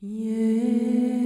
Yeah.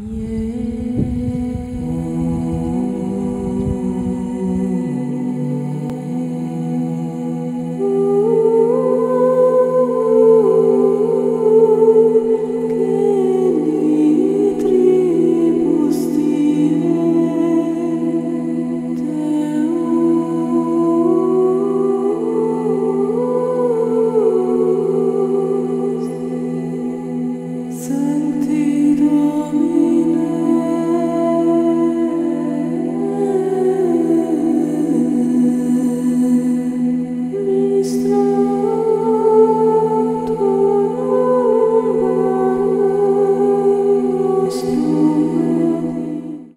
Yeah.